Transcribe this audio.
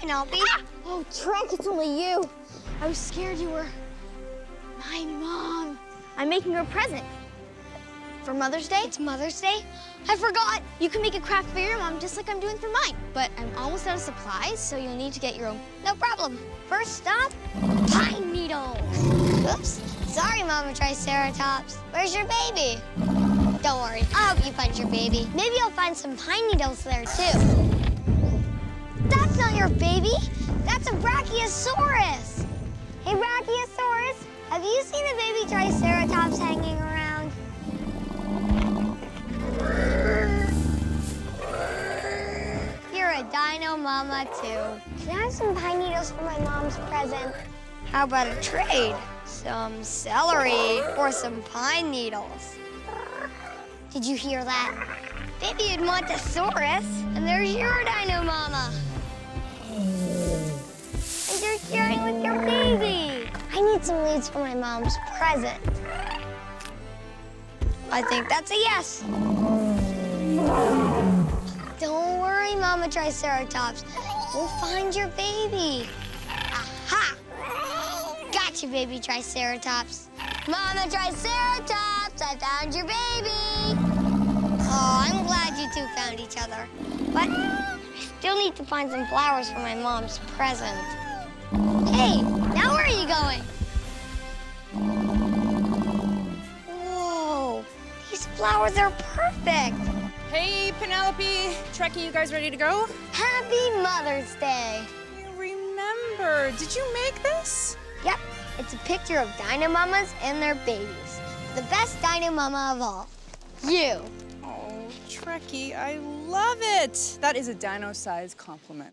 Penelope. Ah! Oh, Trek, it's only you. I was scared you were my mom. I'm making her a present. For Mother's Day? It's Mother's Day? I forgot. You can make a craft for your mom just like I'm doing for mine. But I'm almost out of supplies, so you'll need to get your own. No problem. First stop, pine needles. Oops. Sorry, Mama Triceratops. Where's your baby? Don't worry. I'll help you find your baby. Maybe I'll find some pine needles there, too. Your baby. That's a Brachiosaurus. Hey, Brachiosaurus, have you seen a baby Triceratops hanging around? You're a dino mama, too. Can I have some pine needles for my mom's present? How about a trade? Some celery for some pine needles. Did you hear that? Maybe you'd want a Saurus, and there's your dino mama. Need some leads for my mom's present. I think that's a yes. Don't worry, Mama Triceratops. We'll find your baby. Aha! Got you, baby Triceratops. Mama Triceratops, I found your baby. Oh, I'm glad you two found each other. But I still need to find some flowers for my mom's present. Hey, flowers are perfect. Hey, Penelope, Trekkie, you guys ready to go? Happy Mother's Day. I remember. Did you make this? Yep, it's a picture of Dino Mamas and their babies. The best Dino Mama of all. You. Oh, Trekkie, I love it. That is a dino-sized compliment.